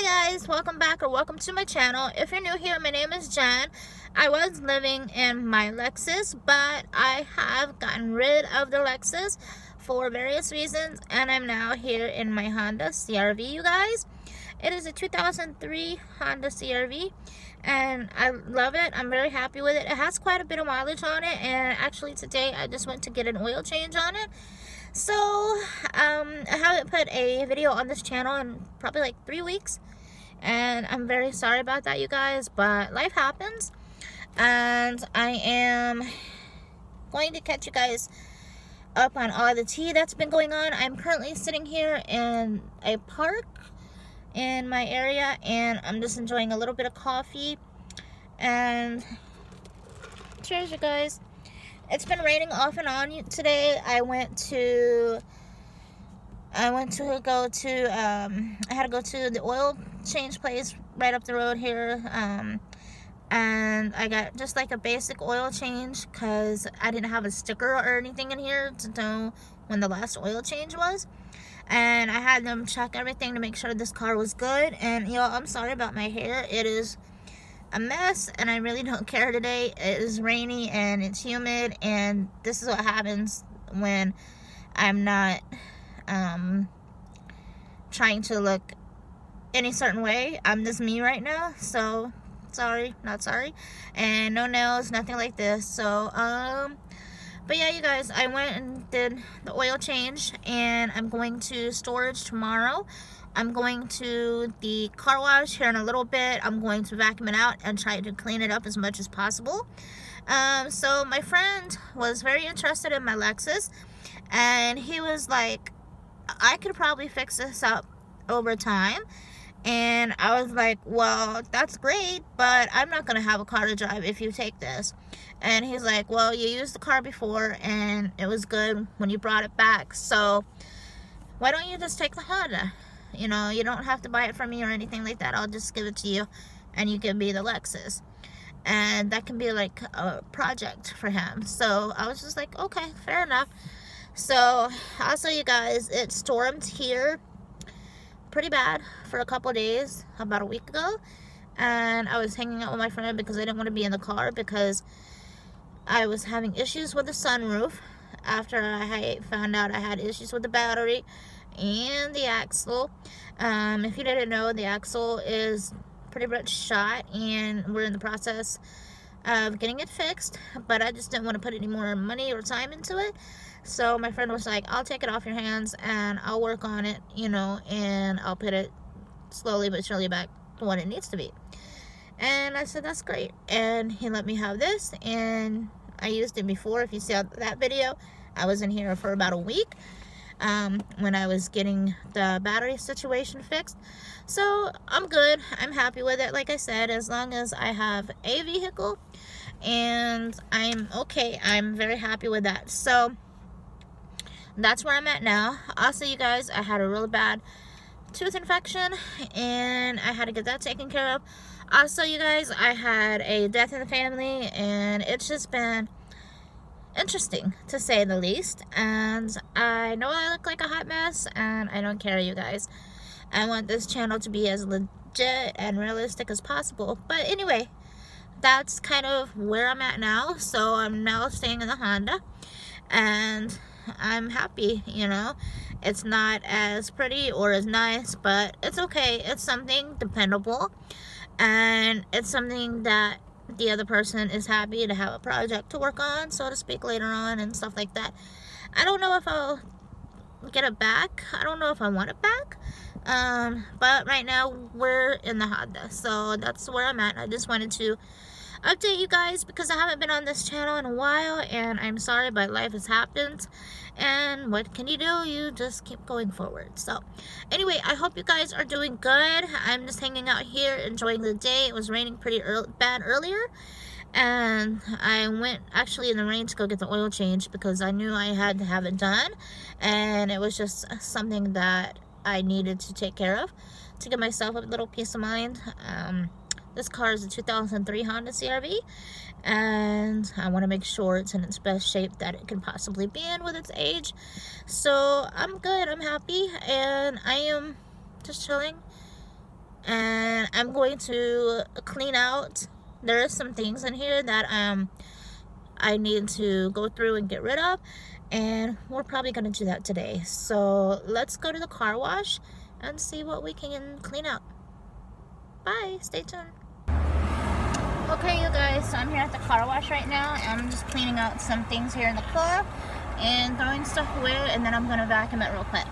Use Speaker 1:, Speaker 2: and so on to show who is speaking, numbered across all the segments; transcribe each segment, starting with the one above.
Speaker 1: Hi guys, welcome back or welcome to my channel. If you're new here, my name is Jenn. I was living in my Lexus, but I have gotten rid of the Lexus for various reasons, and I'm now here in my Honda CRV, you guys. It is a 2003 Honda CRV, and I love it. I'm very happy with it. It has quite a bit of mileage on it, and actually today I just went to get an oil change on it. So, um, I haven't put a video on this channel in probably like three weeks. And I'm very sorry about that, you guys. But life happens. And I am going to catch you guys up on all the tea that's been going on. I'm currently sitting here in a park in my area. And I'm just enjoying a little bit of coffee. And cheers, you guys it's been raining off and on today. I went to I went to go to um, I had to go to the oil change place right up the road here um, and I got just like a basic oil change because I didn't have a sticker or anything in here to know when the last oil change was. And I had them check everything to make sure this car was good. And y'all I'm sorry about my hair. It is a mess and I really don't care today. It is rainy and it's humid and this is what happens when I'm not um, trying to look any certain way. I'm just me right now. So sorry, not sorry. And no nails, nothing like this. So um but yeah, you guys, I went and did the oil change and I'm going to storage tomorrow. I'm going to the car wash here in a little bit. I'm going to vacuum it out and try to clean it up as much as possible. Um, so my friend was very interested in my Lexus and he was like, I could probably fix this up over time. And I was like, well, that's great, but I'm not going to have a car to drive if you take this. And he's like, well, you used the car before and it was good when you brought it back. So why don't you just take the Honda? You know, you don't have to buy it from me or anything like that. I'll just give it to you and you can be the Lexus. And that can be like a project for him. So I was just like, okay, fair enough. So also you guys, it stormed here pretty bad for a couple days, about a week ago. And I was hanging out with my friend because I didn't want to be in the car because I was having issues with the sunroof after I found out I had issues with the battery and the axle. Um, if you didn't know, the axle is pretty much shot and we're in the process of getting it fixed, but I just didn't want to put any more money or time into it. So my friend was like, I'll take it off your hands and I'll work on it, you know, and I'll put it slowly but surely back to what it needs to be. And I said, that's great. And he let me have this and I used it before. If you saw that video, I was in here for about a week um, when I was getting the battery situation fixed. So I'm good. I'm happy with it. Like I said, as long as I have a vehicle and I'm okay, I'm very happy with that. So that's where I'm at now. Also, you guys, I had a really bad tooth infection and I had to get that taken care of. Also, you guys, I had a death in the family and it's just been interesting to say the least and I know I look like a hot mess and I don't care you guys. I want this channel to be as legit and realistic as possible. But anyway that's kind of where I'm at now so I'm now staying in the Honda and I'm happy you know? It's not as pretty or as nice but it's okay. It's something dependable and it's something that the other person is happy to have a project to work on, so to speak, later on and stuff like that. I don't know if I'll get it back. I don't know if I want it back. Um, but right now we're in the Honda, so that's where I'm at. I just wanted to update you guys because I haven't been on this channel in a while and I'm sorry but life has happened. And what can you do? You just keep going forward. So anyway I hope you guys are doing good. I'm just hanging out here enjoying the day. It was raining pretty early, bad earlier and I went actually in the rain to go get the oil change because I knew I had to have it done and it was just something that I needed to take care of to give myself a little peace of mind. Um, this car is a 2003 Honda CRV and I want to make sure it's in its best shape that it can possibly be in with its age. So I'm good, I'm happy, and I am just chilling. And I'm going to clean out. There are some things in here that um I need to go through and get rid of and we're probably gonna do that today. So let's go to the car wash and see what we can clean up bye stay tuned okay you guys so I'm here at the car wash right now and I'm just cleaning out some things here in the car and throwing stuff away and then I'm gonna vacuum it real quick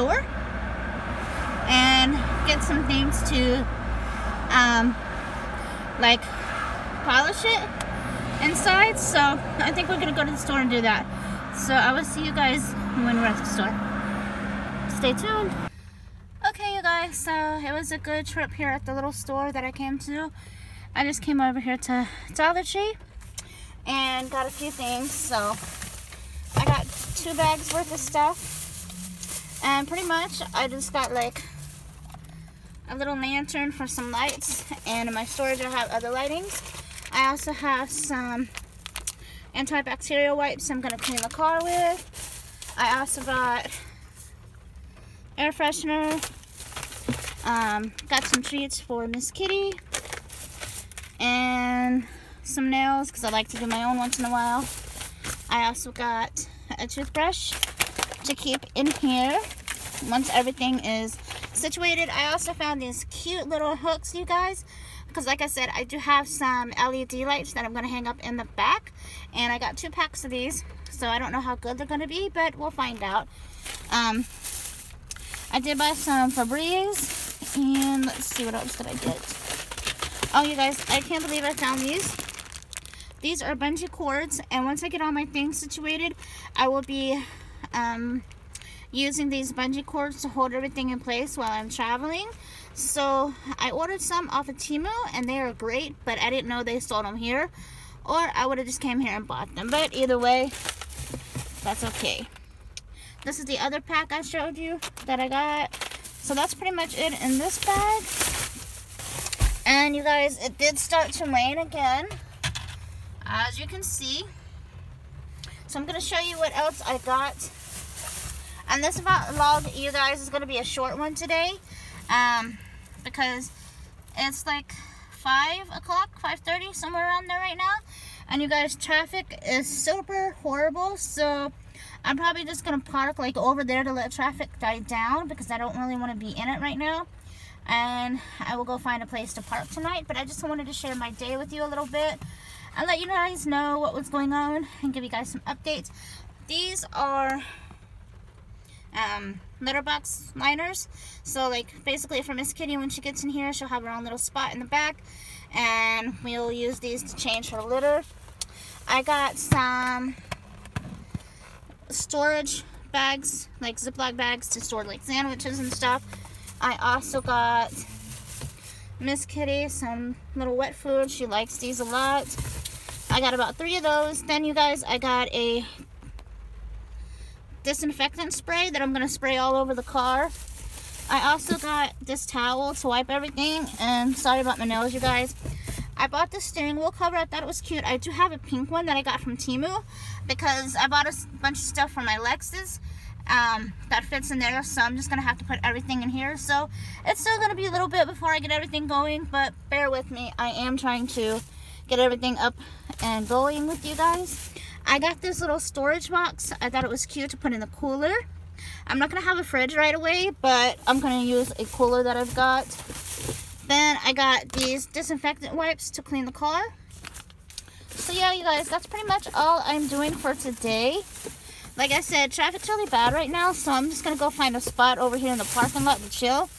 Speaker 1: store and get some things to um, like polish it inside. So I think we're gonna go to the store and do that. So I will see you guys when we're at the store. Stay tuned. Okay, you guys, so it was a good trip here at the little store that I came to. I just came over here to Dollar Tree and got a few things. So I two bags worth of stuff. And pretty much I just got like a little lantern for some lights. And in my storage I have other lightings. I also have some antibacterial wipes I'm going to clean the car with. I also got air freshener. Um, got some treats for Miss Kitty. And some nails because I like to do my own once in a while. I also got a toothbrush to keep in here once everything is situated. I also found these cute little hooks, you guys because like I said, I do have some LED lights that I'm going to hang up in the back. And I got two packs of these. So I don't know how good they're going to be, but we'll find out. Um, I did buy some Febreze. And let's see what else did I get. Oh, you guys, I can't believe I found these. These are bungee cords. And once I get all my things situated, I will be... Um, using these bungee cords to hold everything in place while I'm traveling. So I ordered some off of Temu and they are great, but I didn't know they sold them here. Or I would have just came here and bought them. But either way, that's okay. This is the other pack I showed you that I got. So that's pretty much it in this bag. And you guys, it did start to rain again. As you can see. So I'm to show you what else I got. And this vlog, you guys, is to be a short one today. Um, because it's like 5 o'clock, 5.30, somewhere around there right now. And you guys, traffic is super horrible, so I'm probably just to park like over there to let traffic die down because I don't really want to be in it right now. And I will go find a place to park tonight, but I just wanted to share my day with you a little bit and let you guys know what was going on and give you guys some updates. These are um, litter box liners. So like basically for Miss Kitty when she gets in here she'll have her own little spot in the back and we'll use these to change her litter. I got some storage bags like Ziploc bags to store like sandwiches and stuff. I also got Miss Kitty some little wet food. She likes these a lot. I got about three of those. Then you guys, I got a disinfectant spray that I'm going to spray all over the car. I also got this towel to wipe everything. And sorry about my nose, you guys. I bought the steering wheel cover. I thought it was cute. I do have a pink one that I got from Temu because I bought a bunch of stuff for my Lexus um, that fits in there. So I'm just going to have to put everything in here. So it's still going to be a little bit before I get everything going. But bear with me. I am trying to get everything up and going with you guys. I got this little storage box. I thought it was cute to put in the cooler. I'm not going to have a fridge right away, but I'm going to use a cooler that I've got. Then I got these disinfectant wipes to clean the car. So yeah, you guys, that's pretty much all I'm doing for today. Like I said, traffic's really bad right now, so I'm just going to go find a spot over here in the parking lot to chill.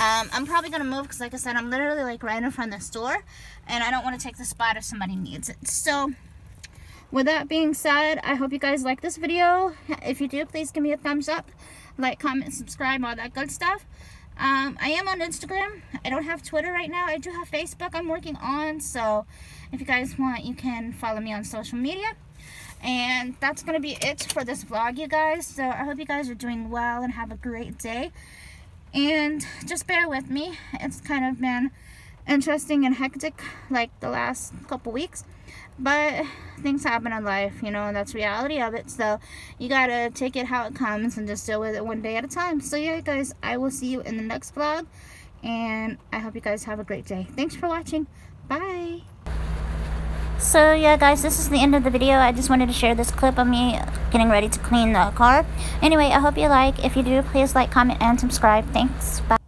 Speaker 1: Um, I'm probably going to move because, like I said, I'm literally like right in front of the store, and I don't want to take the spot if somebody needs it. So with that being said, I hope you guys like this video. If you do, please give me a thumbs up. Like, comment, subscribe, all that good stuff. Um, I am on Instagram. I don't have Twitter right now. I do have Facebook I'm working on. So if you guys want, you can follow me on social media. And that's going to be it for this vlog, you guys. So I hope you guys are doing well and have a great day. And just bear with me. It's kind of been interesting and hectic like the last couple weeks. But things happen in life you know and that's reality of it. So you gotta take it how it comes and just deal with it one day at a time. So yeah guys i will see you in the next vlog. And i hope you guys have a great day. Thanks for watching. Bye so yeah guys this is the end of the video. I just wanted to share this clip of me getting ready to clean the car. Anyway i hope you like. If you do please like comment and subscribe. Thanks. Bye